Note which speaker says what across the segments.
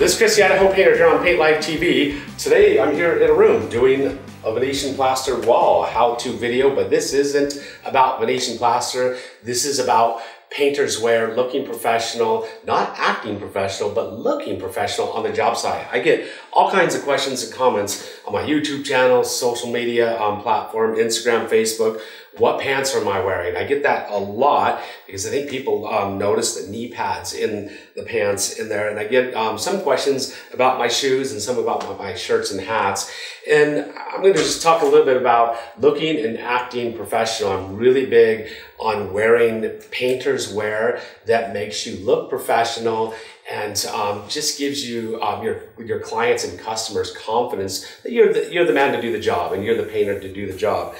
Speaker 1: This is Chris Idaho Painter here on Paint Life TV. Today I'm here in a room doing a Venetian plaster wall how-to video, but this isn't about Venetian plaster. This is about painter's wear, looking professional, not acting professional, but looking professional on the job site. I get all kinds of questions and comments on my YouTube channel, social media um, platform, Instagram, Facebook. What pants am I wearing? I get that a lot because I think people um, notice the knee pads in the pants in there. And I get um, some questions about my shoes and some about my, my shirts and hats. And I'm going to just talk a little bit about looking and acting professional. I'm really big on wearing painter's wear that makes you look professional and um, just gives you um, your your clients and customers confidence that you're the, you're the man to do the job and you're the painter to do the job.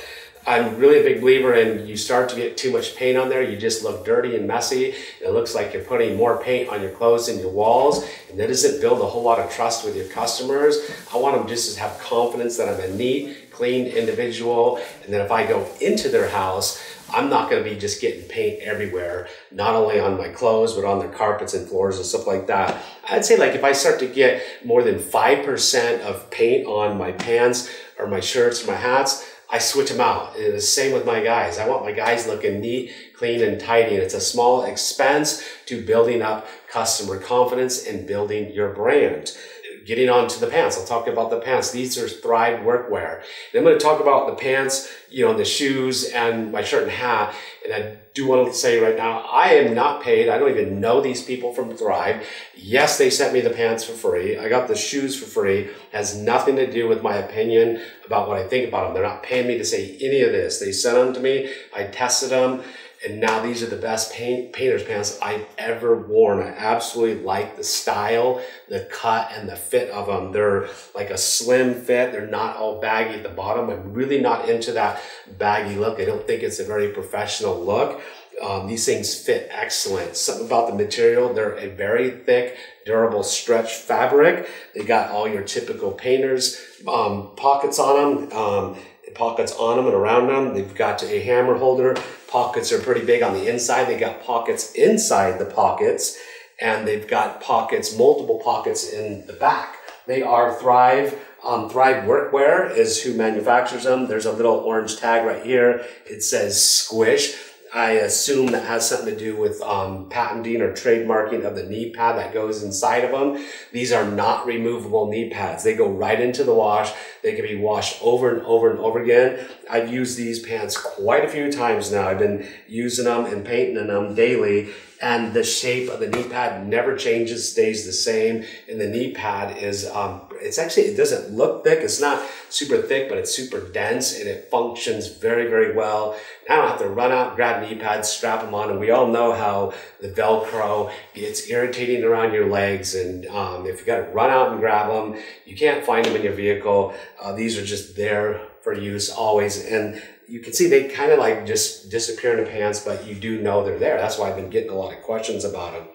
Speaker 1: I'm really a big believer in you start to get too much paint on there, you just look dirty and messy. It looks like you're putting more paint on your clothes and your walls, and that doesn't build a whole lot of trust with your customers. I want them just to have confidence that I'm a neat, clean individual, and that if I go into their house, I'm not going to be just getting paint everywhere, not only on my clothes, but on their carpets and floors and stuff like that. I'd say like if I start to get more than 5% of paint on my pants or my shirts or my hats, I switch them out. And the same with my guys. I want my guys looking neat, clean, and tidy. And it's a small expense to building up customer confidence and building your brand. Getting on to the pants, I'll talk about the pants. These are Thrive workwear. And I'm going to talk about the pants, you know, the shoes and my shirt and hat. And I do want to say right now, I am not paid. I don't even know these people from Thrive. Yes, they sent me the pants for free. I got the shoes for free. It has nothing to do with my opinion about what I think about them. They're not paying me to say any of this. They sent them to me. I tested them. And now these are the best paint, painter's pants I've ever worn. I absolutely like the style, the cut, and the fit of them. They're like a slim fit. They're not all baggy at the bottom. I'm really not into that baggy look. I don't think it's a very professional look. Um, these things fit excellent. Something about the material, they're a very thick, durable stretch fabric. They got all your typical painters um, pockets on them. Um, pockets on them and around them. They've got a hammer holder. Pockets are pretty big on the inside. They got pockets inside the pockets and they've got pockets, multiple pockets in the back. They are Thrive. Um, Thrive Workwear is who manufactures them. There's a little orange tag right here. It says Squish. I assume that has something to do with um, patenting or trademarking of the knee pad that goes inside of them. These are not removable knee pads. They go right into the wash. They can be washed over and over and over again. I've used these pants quite a few times now. I've been using them and painting them daily and the shape of the knee pad never changes, stays the same. And the knee pad is, um, it's actually, it doesn't look thick. It's not super thick, but it's super dense and it functions very, very well. I don't have to run out, grab knee pads, strap them on. And we all know how the Velcro gets irritating around your legs. And um, if you got to run out and grab them, you can't find them in your vehicle. Uh, these are just there for use always. And you can see they kind of like just disappear in the pants, but you do know they're there. That's why I've been getting a lot of questions about them.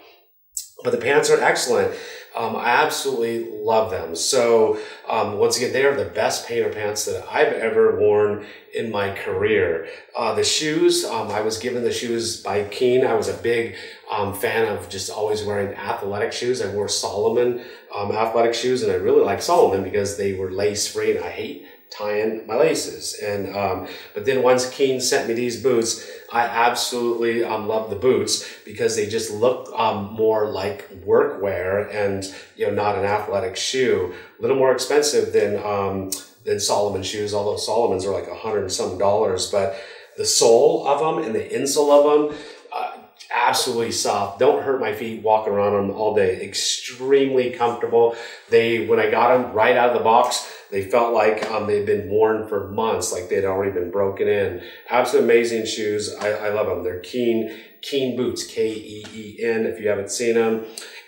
Speaker 1: But the pants are excellent. Um, I absolutely love them. So um, once again, they are the best painter pants that I've ever worn in my career. Uh, the shoes, um, I was given the shoes by Keen. I was a big um, fan of just always wearing athletic shoes. I wore Salomon um, athletic shoes, and I really like Salomon because they were lace free, and I hate tying my laces. And um, but then once Keen sent me these boots, I absolutely um, love the boots because they just look um, more like workwear and you know not an athletic shoe. A little more expensive than um, than Salomon shoes, although Salomon's are like a hundred and some dollars. But the sole of them and the insole of them. Uh, absolutely soft. Don't hurt my feet walking around them all day. Extremely comfortable. They, when I got them right out of the box, they felt like um, they'd been worn for months, like they'd already been broken in. Absolutely amazing shoes. I, I love them. They're Keen, Keen boots, K-E-E-N, if you haven't seen them.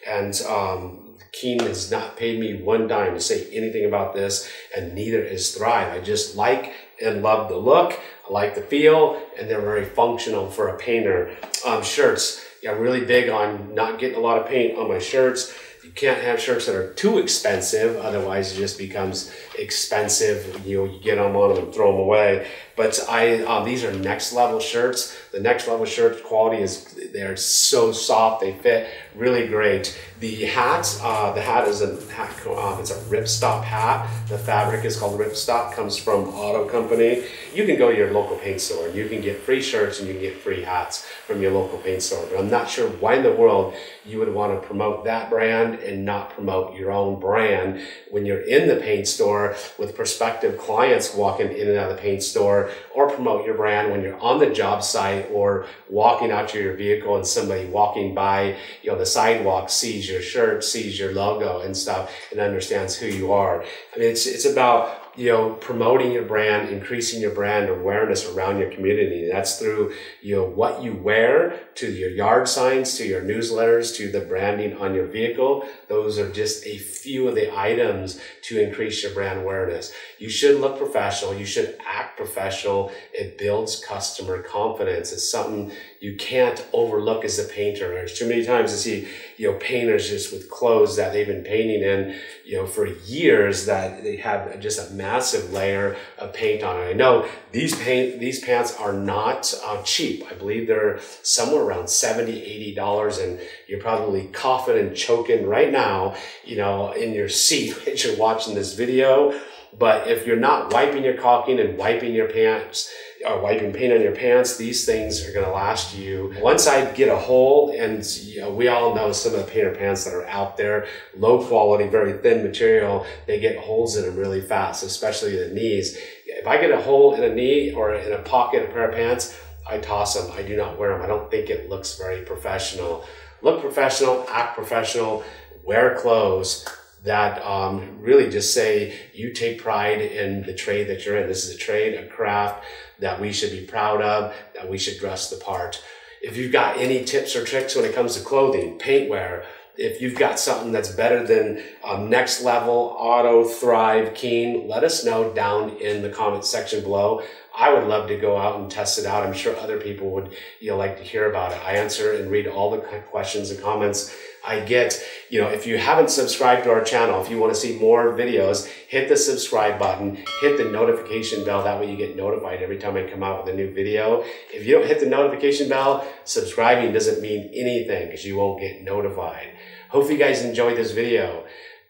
Speaker 1: And um, Keen has not paid me one dime to say anything about this, and neither is Thrive. I just like and love the look. I like the feel, and they're very functional for a painter. Um, shirts, yeah, really big on not getting a lot of paint on my shirts. You can't have shirts that are too expensive, otherwise it just becomes expensive. You know, you get them on and throw them away. But I, um, these are next level shirts. The next level shirt quality is they're so soft, they fit really great. The hat, uh, the hat is a hat, um, it's a ripstop hat. The fabric is called ripstop, comes from Otto Company. You can go to your local paint store you can get free shirts and you can get free hats from your local paint store. But I'm not sure why in the world you would want to promote that brand and not promote your own brand when you're in the paint store with prospective clients walking in and out of the paint store or promote your brand when you're on the job site or walking out to your vehicle and somebody walking by, you know, the sidewalk sees your shirt, sees your logo and stuff and understands who you are. I mean, it's, it's about you know, promoting your brand, increasing your brand awareness around your community. That's through, you know, what you wear to your yard signs, to your newsletters, to the branding on your vehicle. Those are just a few of the items to increase your brand awareness. You should look professional. You should act professional. It builds customer confidence. It's something you can't overlook as a painter. There's too many times to see, you know, painters just with clothes that they've been painting in, you know, for years that they have just a massive layer of paint on it. I know these paint, these pants are not uh, cheap. I believe they're somewhere around 70, 80 dollars and you're probably coughing and choking right now, you know, in your seat as you're watching this video. But if you're not wiping your caulking and wiping your pants, or wiping paint on your pants, these things are going to last you. Once I get a hole, and you know, we all know some of the painter pants that are out there, low quality, very thin material, they get holes in them really fast, especially the knees. If I get a hole in a knee or in a pocket, a pair of pants, I toss them. I do not wear them. I don't think it looks very professional. Look professional, act professional, wear clothes that um, really just say you take pride in the trade that you're in. This is a trade, a craft that we should be proud of, that we should dress the part. If you've got any tips or tricks when it comes to clothing, paintwear, if you've got something that's better than um, next level, Otto, thrive, keen, let us know down in the comment section below. I would love to go out and test it out. I'm sure other people would you know, like to hear about it. I answer and read all the questions and comments I get. You know, if you haven't subscribed to our channel, if you want to see more videos, hit the subscribe button, hit the notification bell. That way you get notified every time I come out with a new video. If you don't hit the notification bell, subscribing doesn't mean anything because you won't get notified. Hopefully you guys enjoyed this video.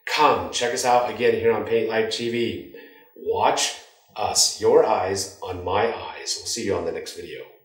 Speaker 1: Come check us out again here on Paint Life TV. Watch us, your eyes on my eyes. We'll see you on the next video.